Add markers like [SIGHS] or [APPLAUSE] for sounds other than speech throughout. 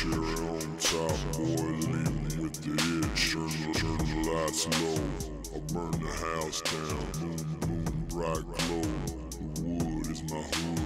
Cherry on top, boy, leaving with the edge. Turn, the- turn the lights low. I'll burn the house down. Moon, moon, bright glow. The wood is my hood.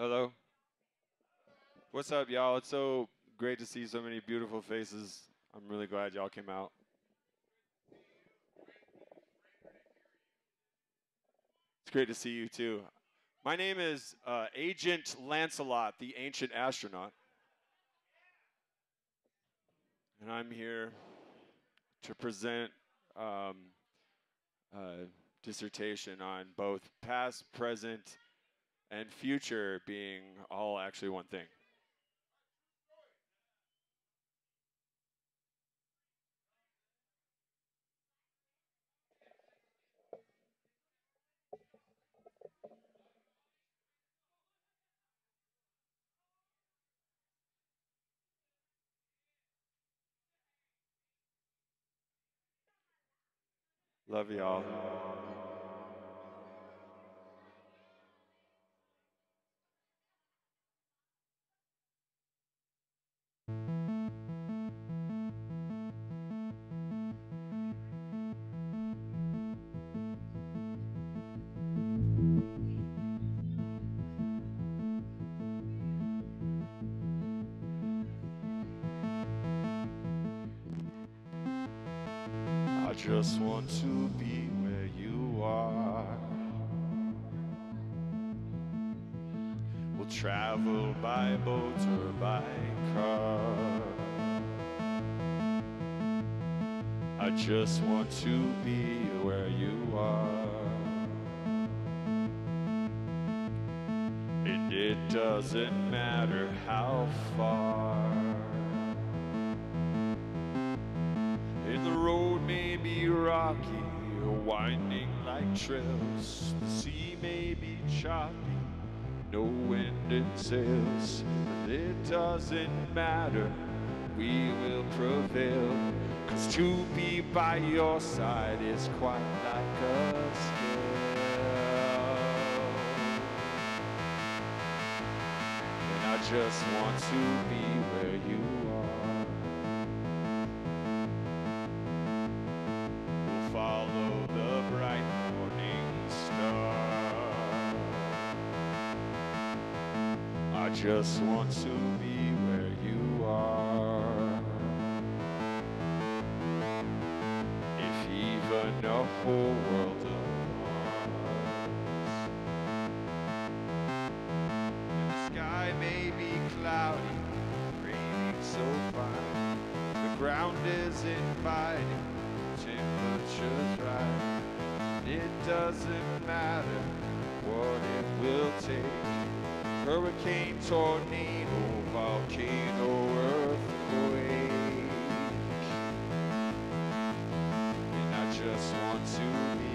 Hello. What's up, y'all? It's so great to see so many beautiful faces. I'm really glad y'all came out. It's great to see you too. My name is uh, Agent Lancelot, the ancient astronaut. And I'm here to present um, a dissertation on both past, present, and future being all actually one thing. Love y'all. Just want to be where you are. We'll travel by boat or by car. I just want to be where you are. And it doesn't matter how far. Trails. The sea may be choppy, no wind in sails. But it doesn't matter, we will prevail. Cause to be by your side is quite like a skill. And I just want to be where you are. Just want to be where you are. in a whole world. And the sky may be cloudy, raining so fine. The ground is inviting, temperature's right. It doesn't matter what it will take. Hurricane, tornado, volcano, earthquake. And I just want to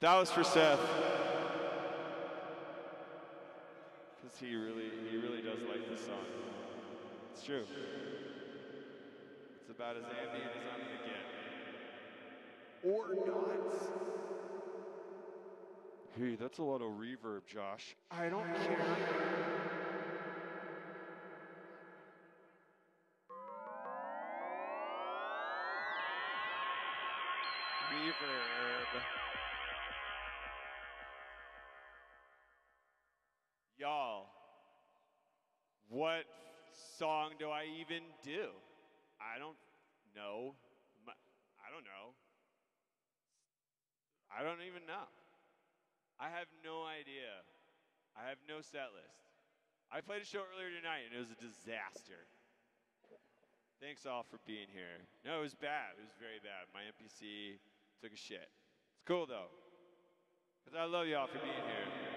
That was for Seth. Because he really, he really does like this song. It's true. It's about as ambient as I'm gonna get. Or not. Hey, that's a lot of reverb, Josh. I don't care. Song do I even do? I don't know. I don't know. I don't even know. I have no idea. I have no set list. I played a show earlier tonight and it was a disaster. Thanks all for being here. No, it was bad. It was very bad. My MPC took a shit. It's cool though. Because I love y'all for being here.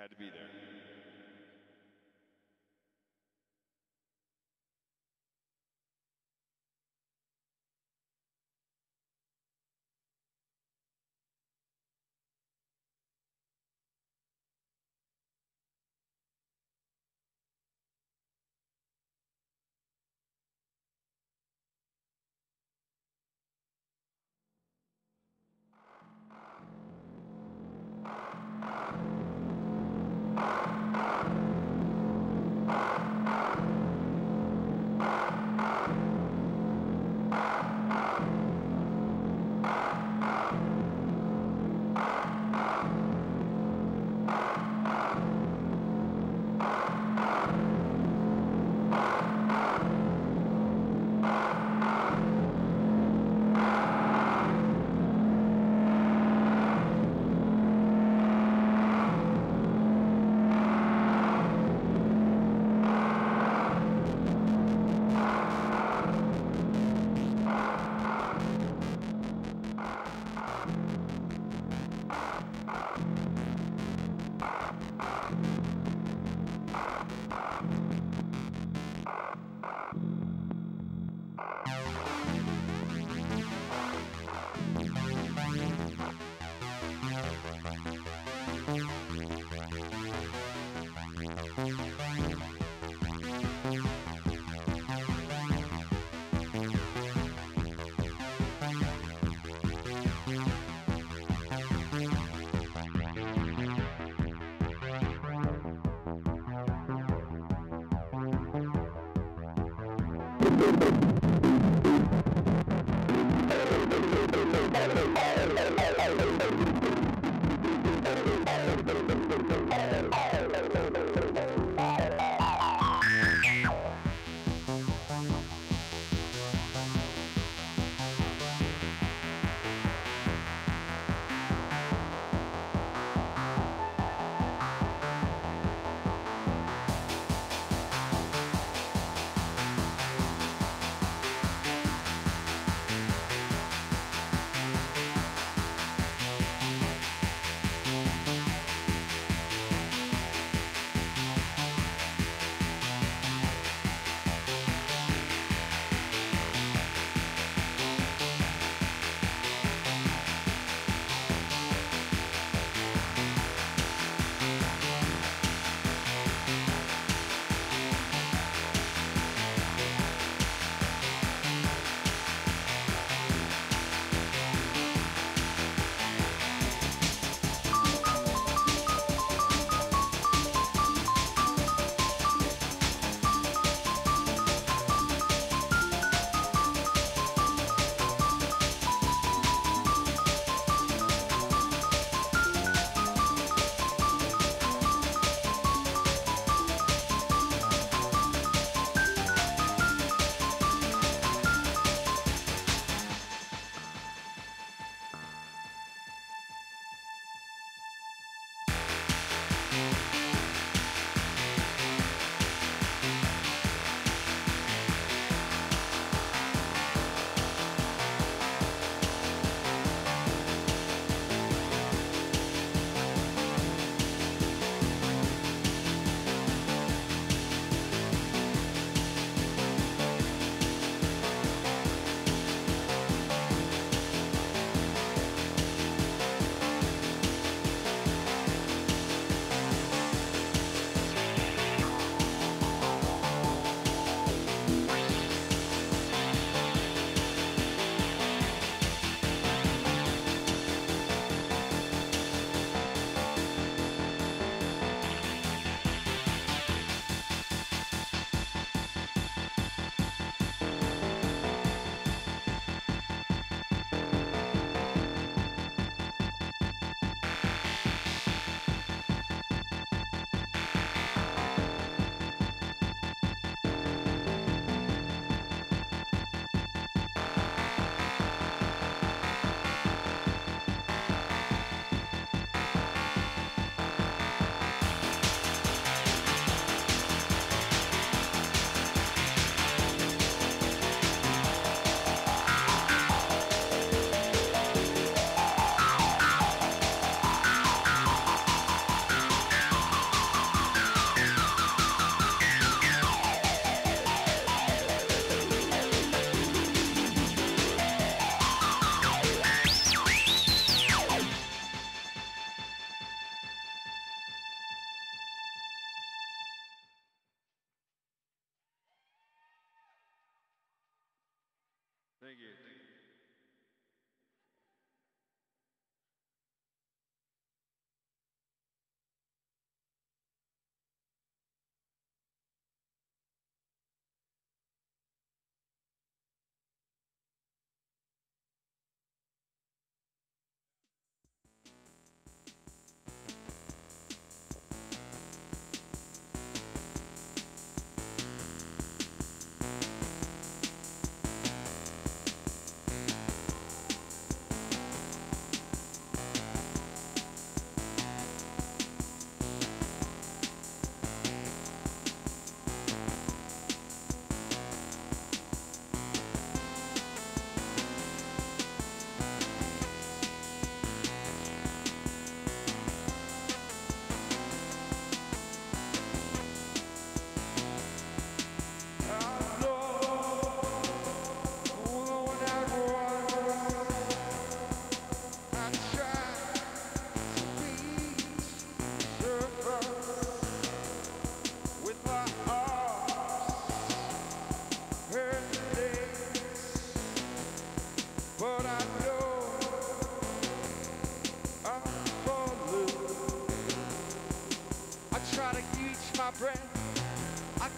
Had to be there.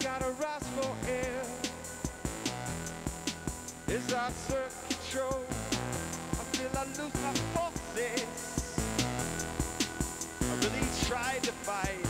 Gotta rise for air. As I took control, I feel I lose my forces. I really tried to fight,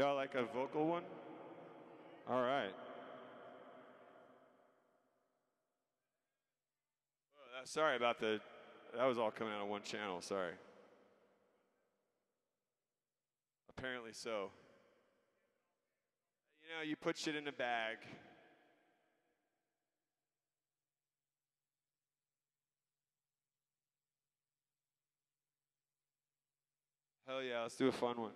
Y'all like a vocal one? All right. Sorry about the. That was all coming out of one channel. Sorry. Apparently so. You know, you put shit in a bag. Hell yeah, let's do a fun one.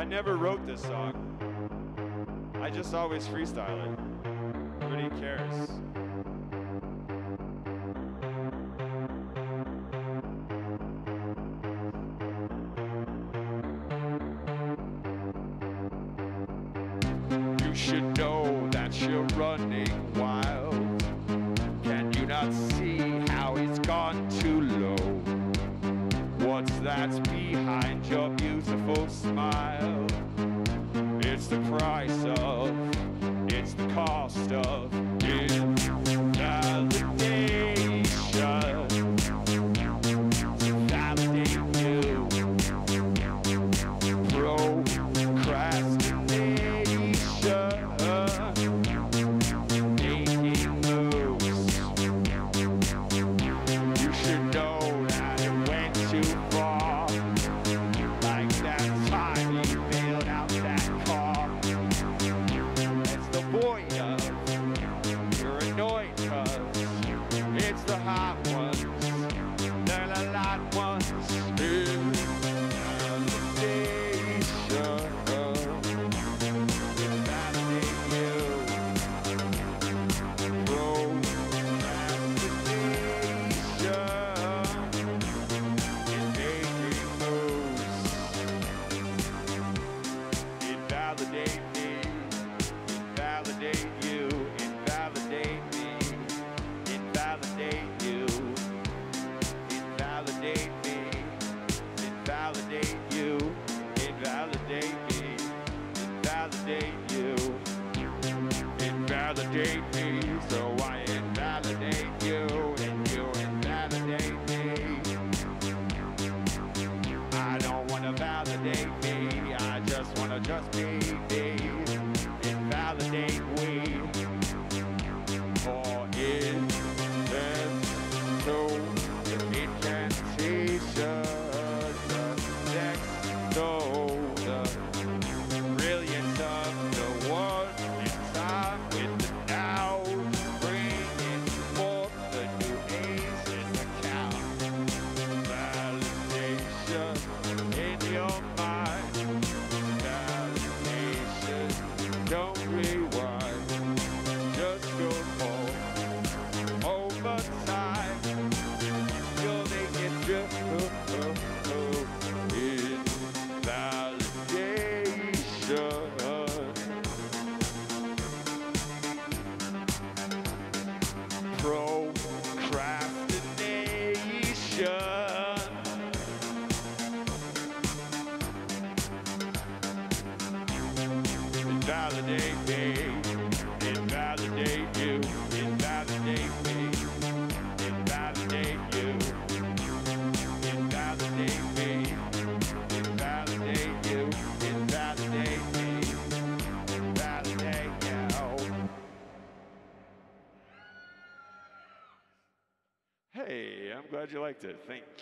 I never wrote this song. I just always freestyle it. Nobody cares. You should know that you're running wild. Can you not see how it's gone? What's that's behind your beautiful smile? It's the price of, it's the cost of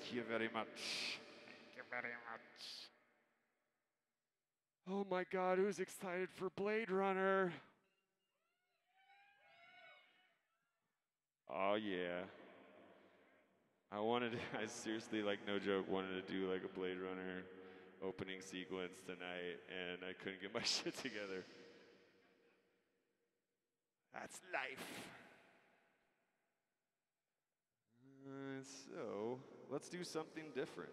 Thank you very much. Thank you very much. Oh my god, who's excited for Blade Runner? Oh yeah. I wanted [LAUGHS] I seriously like no joke wanted to do like a Blade Runner opening sequence tonight and I couldn't get my [LAUGHS] shit together. That's life. Uh, so, let's do something different.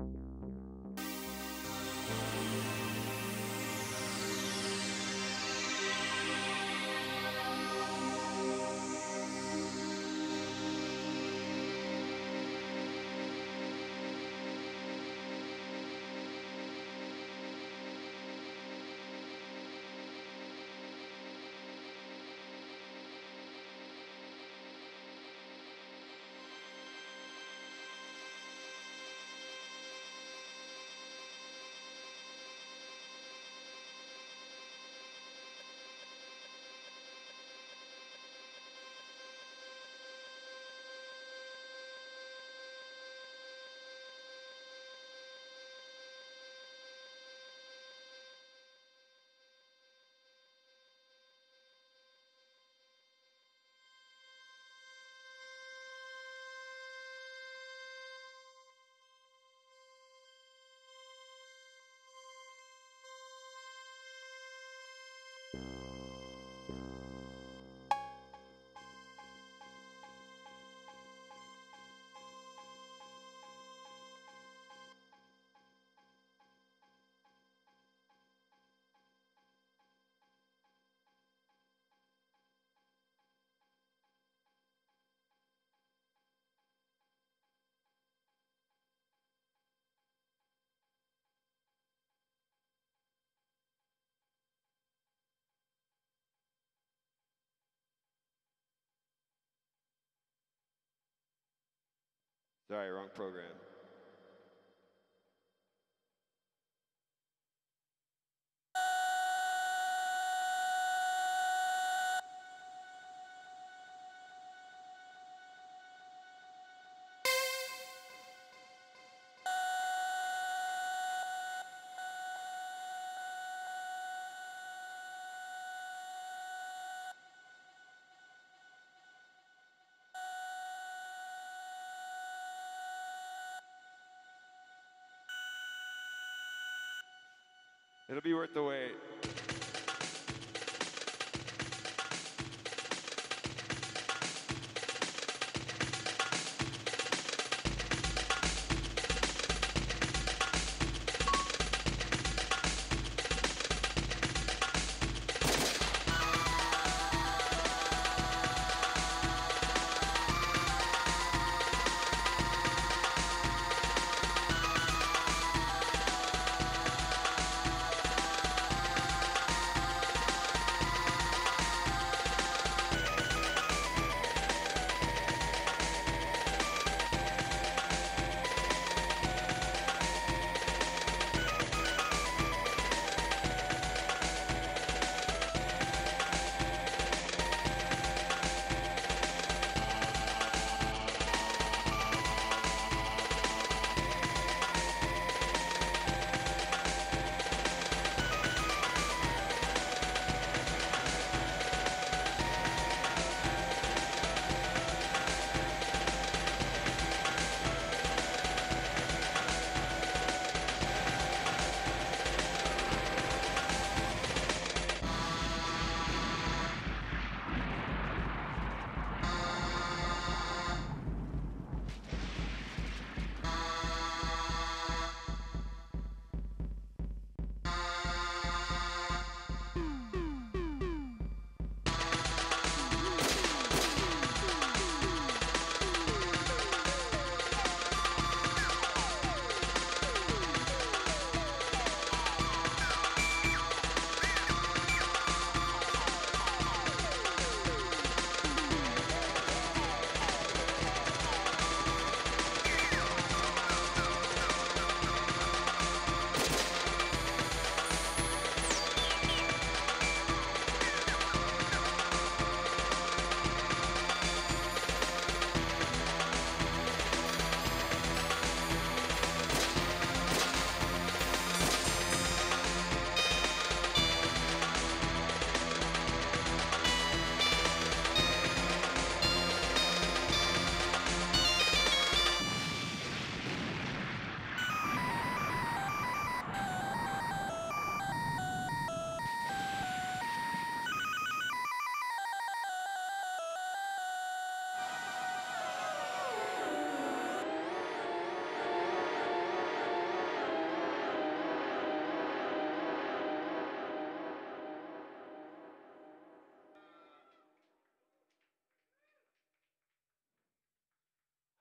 Do you? Sorry, wrong program. It'll be worth the wait.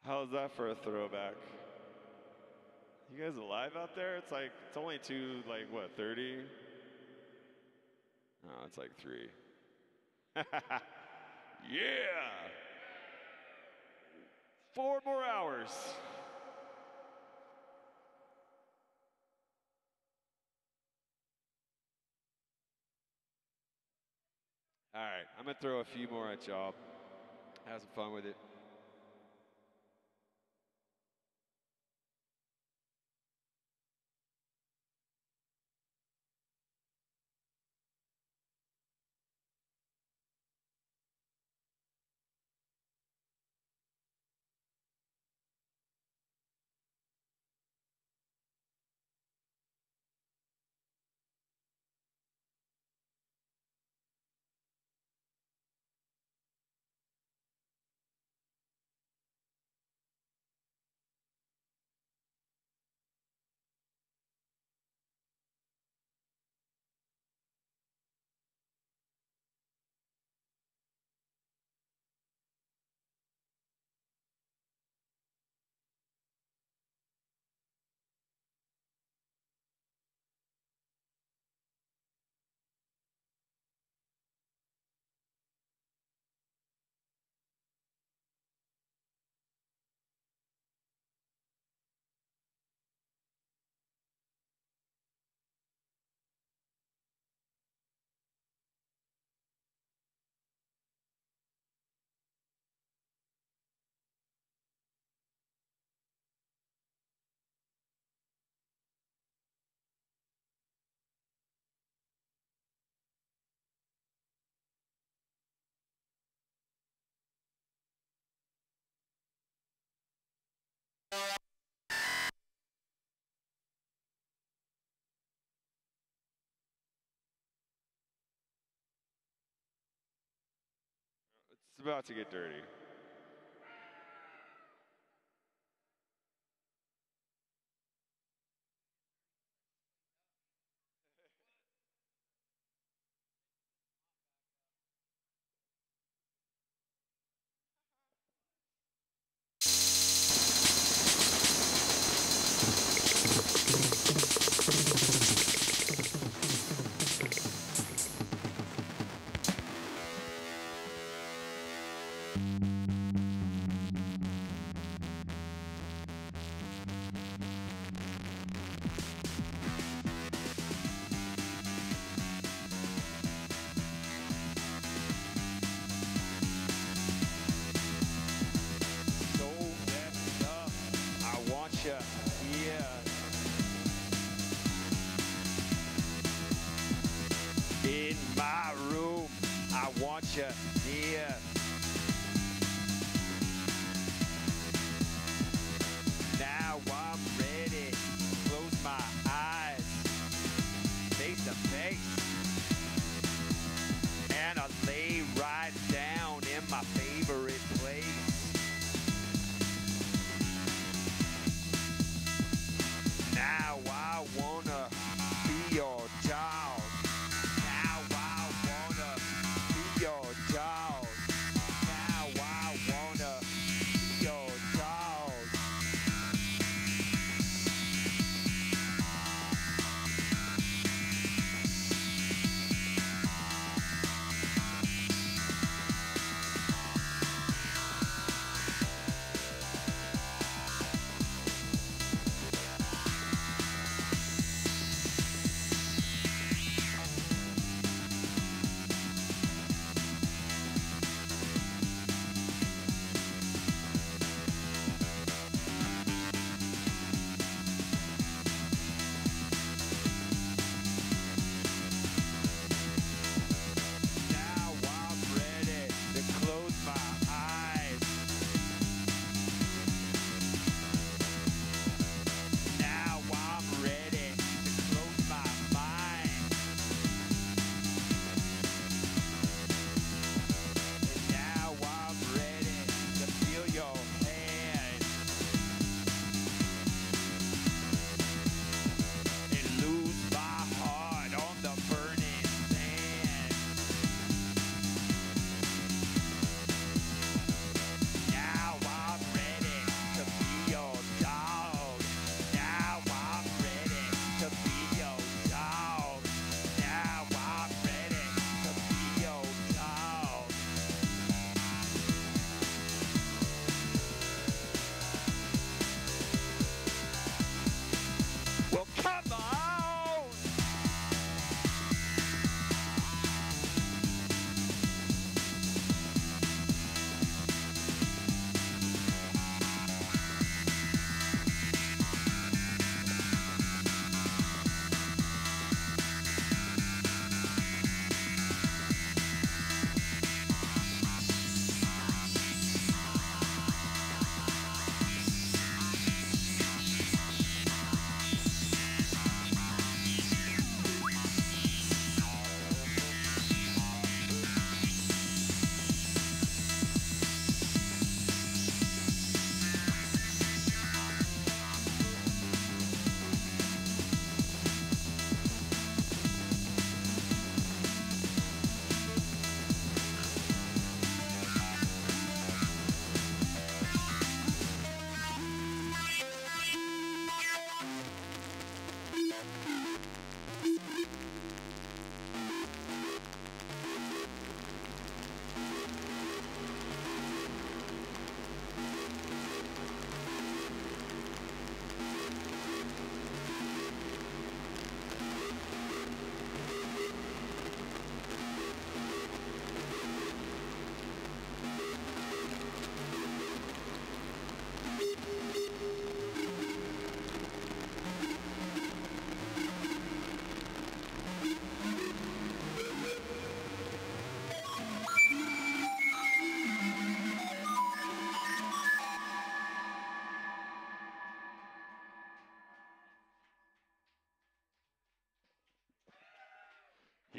How's that for a throwback? You guys alive out there? It's like it's only two, like what, thirty? Oh, it's like three. [LAUGHS] yeah. Four more hours. All right, I'm gonna throw a few more at y'all. Have some fun with it. It's about to get dirty. Yeah.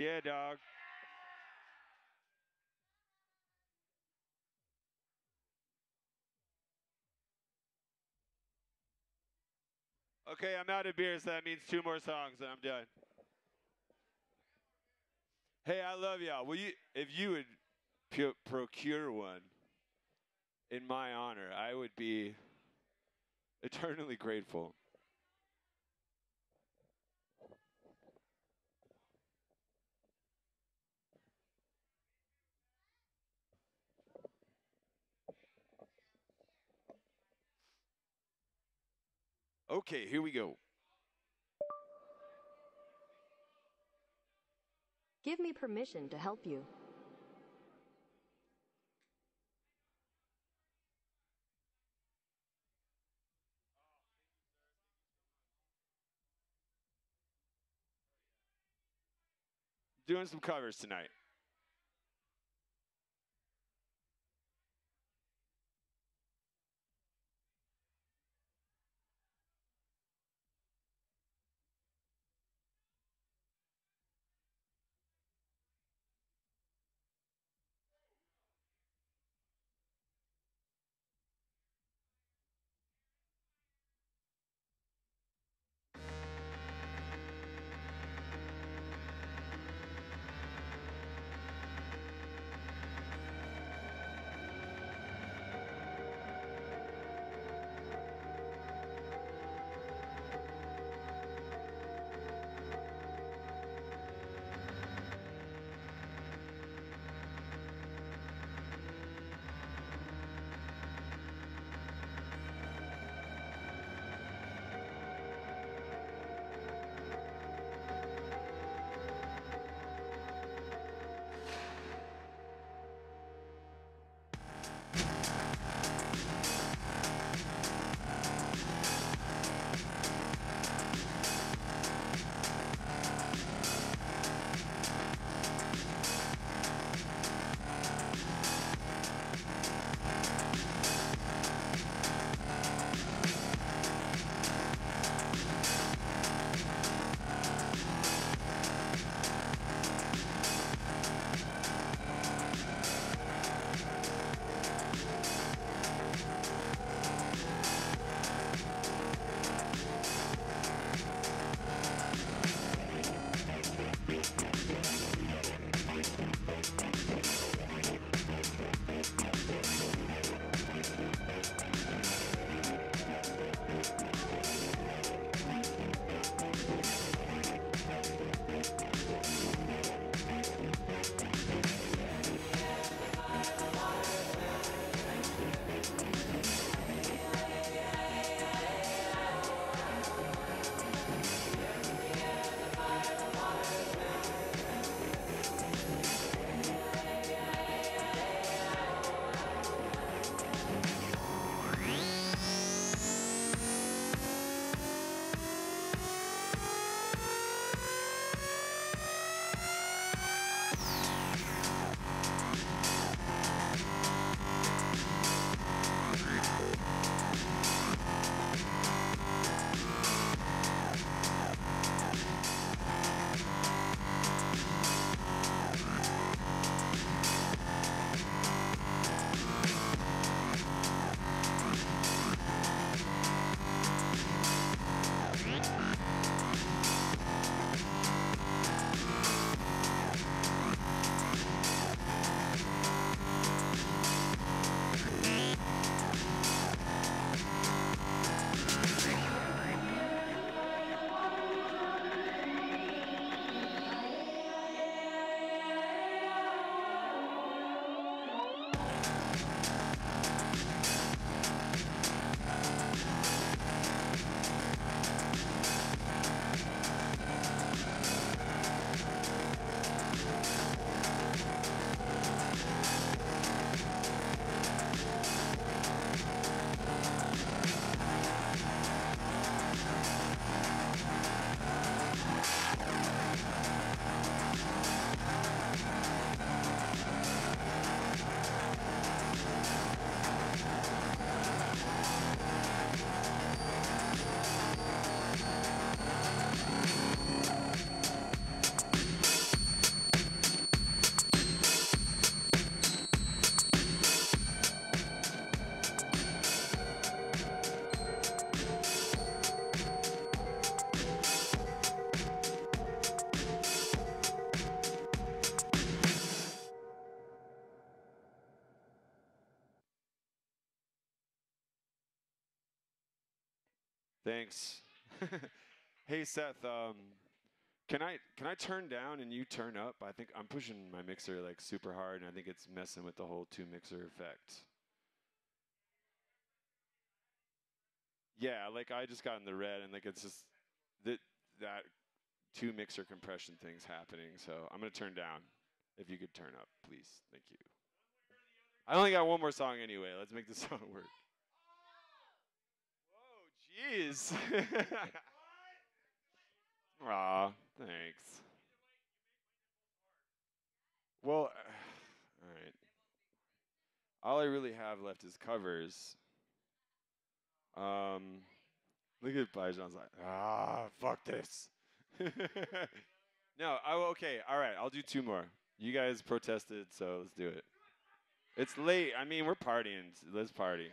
Yeah, dog. Okay, I'm out of beer, so that means two more songs and I'm done. Hey, I love y'all. Will you, if you would procure one in my honor, I would be eternally grateful. Okay, here we go. Give me permission to help you. Doing some covers tonight. [LAUGHS] hey Seth, um, can I can I turn down and you turn up? I think I'm pushing my mixer like super hard, and I think it's messing with the whole two mixer effect. Yeah, like I just got in the red, and like it's just that that two mixer compression things happening. So I'm gonna turn down. If you could turn up, please. Thank you. I only got one more song anyway. Let's make this [LAUGHS] song work. Jeez. [LAUGHS] Aw, thanks. Well, [SIGHS] all right. All I really have left is covers. Um, look at Bajan's like, ah, fuck this. [LAUGHS] no, oh, okay, all right, I'll do two more. You guys protested, so let's do it. It's late. I mean, we're partying. Let's party.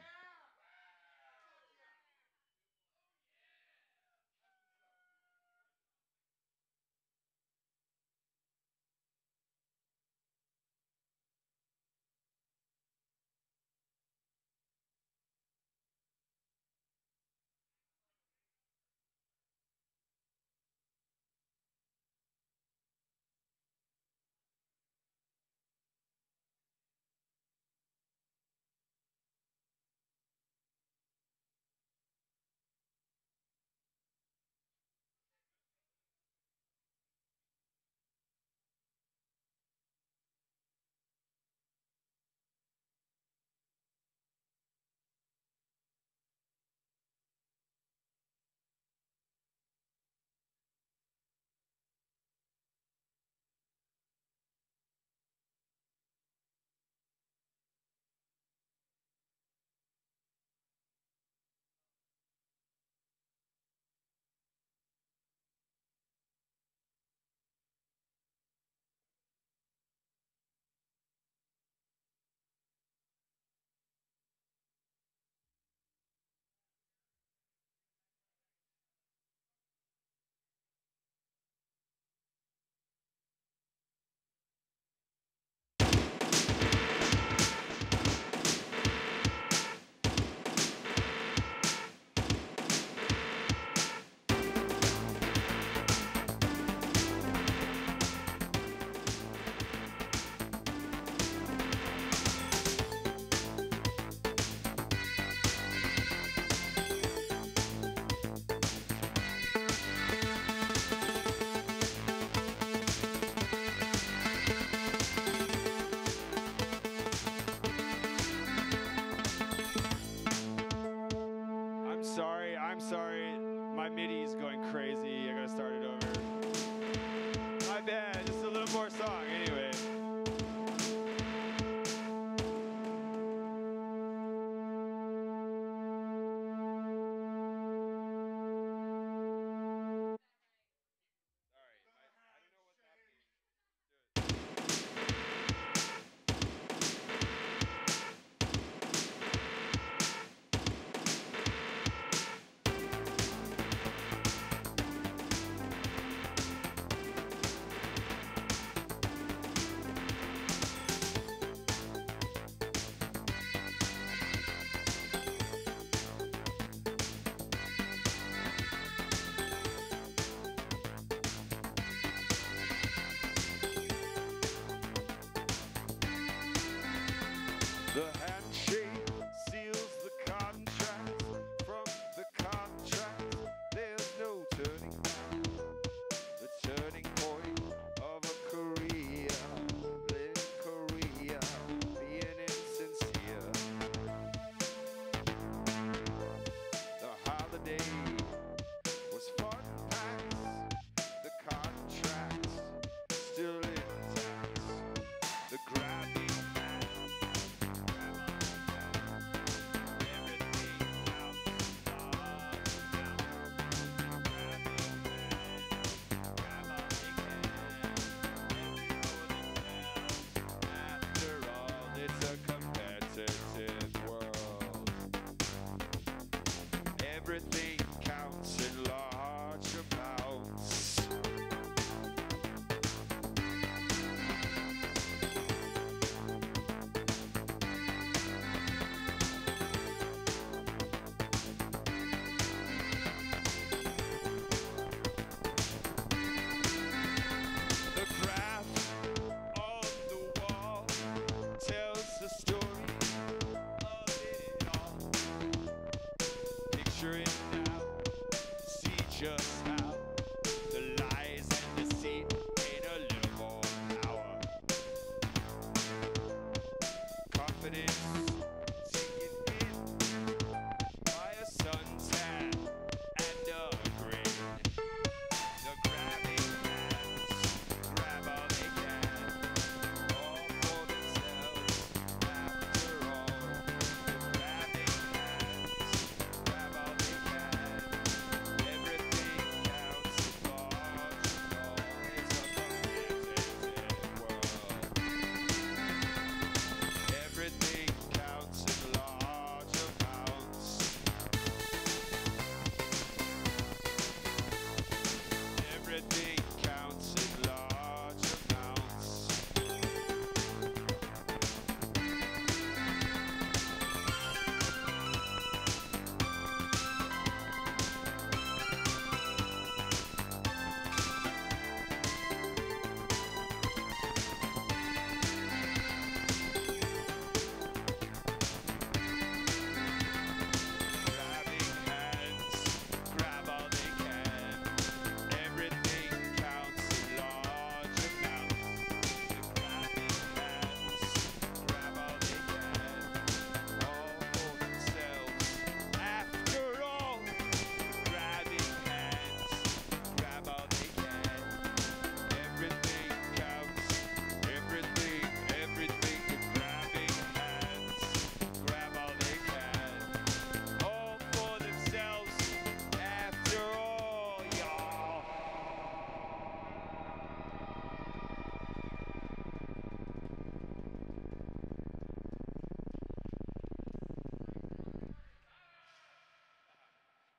The half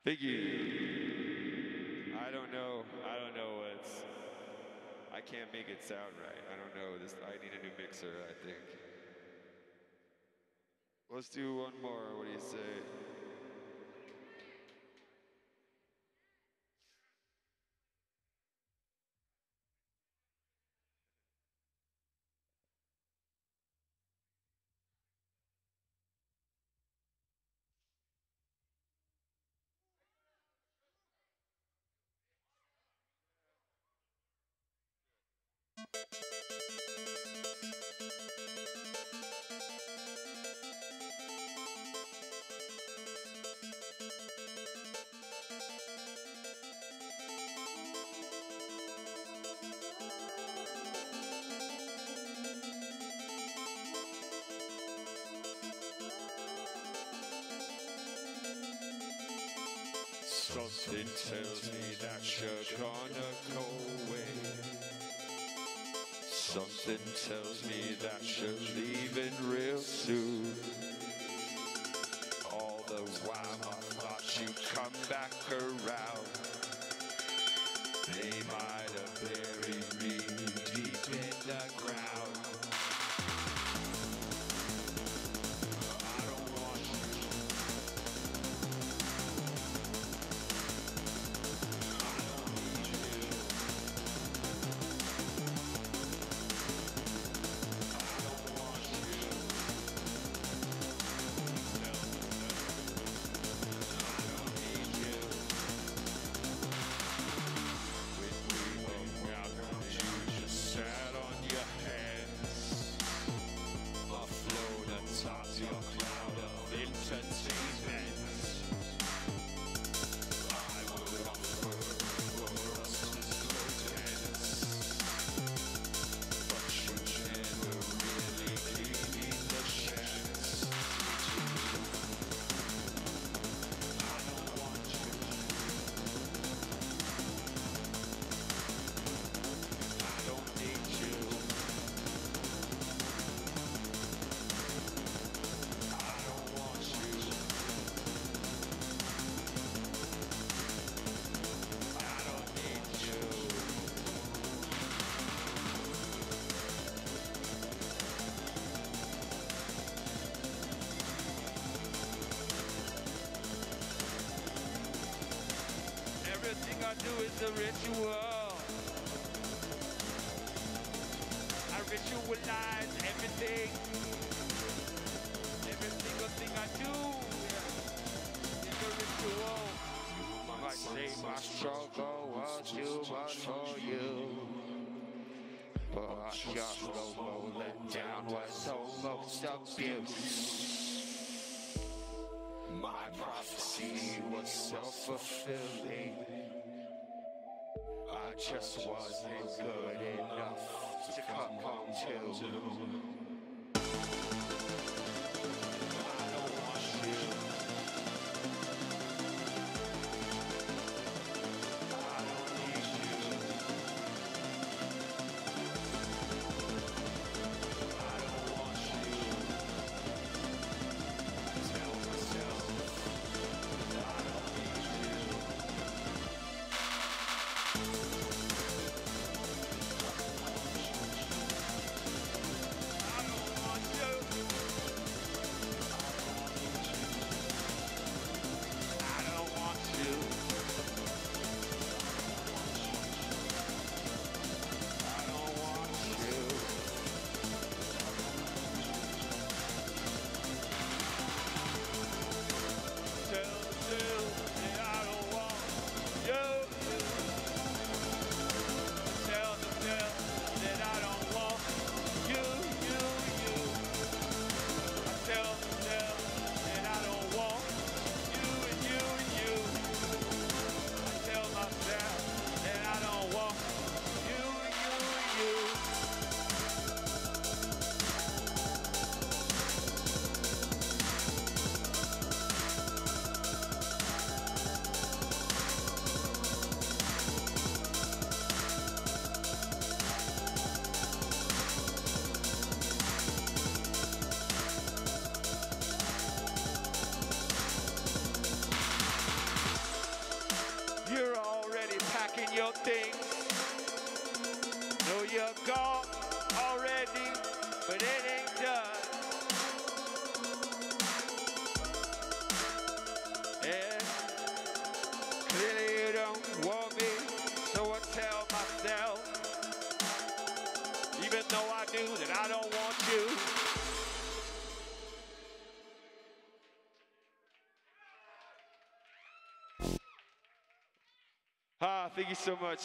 Thank you. I don't know. I don't know what's. I can't make it sound right. I don't know. This. I need a new mixer. I think. Let's do one more. What do you say? Something tells me that you're gonna go away. Something tells me that you're leaving real soon. All the while I thought you'd come back around. They might have buried me deep in the ground. Ritual. I ritualize everything. Every single thing I do is a ritual. Might say my struggle was too much for you. But I just more let down was almost abuse. My prophecy was self-fulfilling. I just wasn't good enough to come home to. Thank you so much.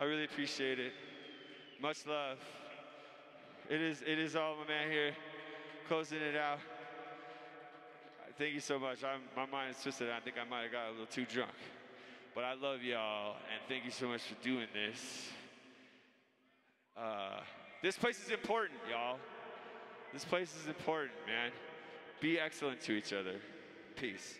I really appreciate it. Much love. It is it is all my man here, closing it out. Thank you so much. I'm, my mind is twisted. I think I might have got a little too drunk. But I love y'all, and thank you so much for doing this. Uh, this place is important, y'all. This place is important, man. Be excellent to each other. Peace.